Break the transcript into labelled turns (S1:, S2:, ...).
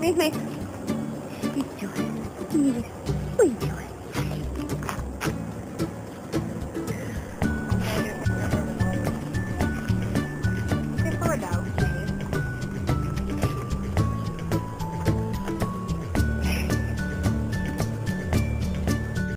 S1: 没没，闭嘴。